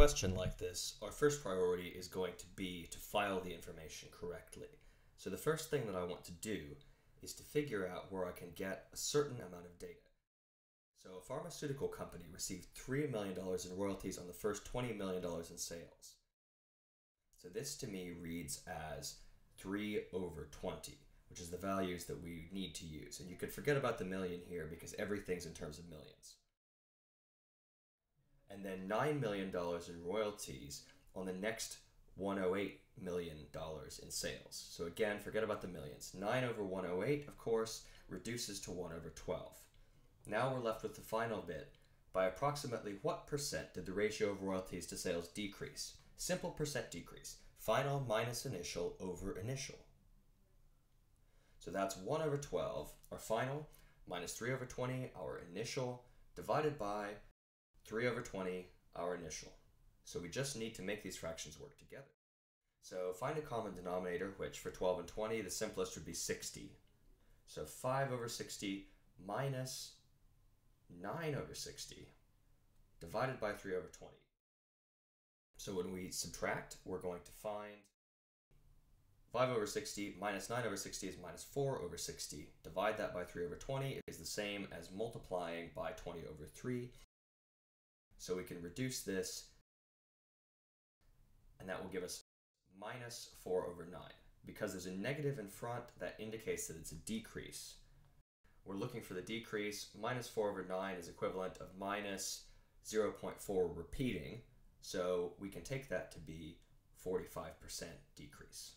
question like this, our first priority is going to be to file the information correctly. So the first thing that I want to do is to figure out where I can get a certain amount of data. So a pharmaceutical company received $3 million in royalties on the first $20 million in sales. So this to me reads as 3 over 20, which is the values that we need to use. And you could forget about the million here because everything's in terms of millions. And then $9 million in royalties on the next $108 million in sales. So again, forget about the millions. 9 over 108, of course, reduces to 1 over 12. Now we're left with the final bit. By approximately what percent did the ratio of royalties to sales decrease? Simple percent decrease. Final minus initial over initial. So that's 1 over 12, our final, minus 3 over 20, our initial, divided by 3 over 20, our initial. So we just need to make these fractions work together. So find a common denominator, which for 12 and 20, the simplest would be 60. So 5 over 60 minus 9 over 60 divided by 3 over 20. So when we subtract, we're going to find 5 over 60 minus 9 over 60 is minus 4 over 60. Divide that by 3 over 20 is the same as multiplying by 20 over 3. So we can reduce this, and that will give us minus 4 over 9. Because there's a negative in front, that indicates that it's a decrease. We're looking for the decrease. Minus 4 over 9 is equivalent of minus 0.4 repeating. So we can take that to be 45% decrease.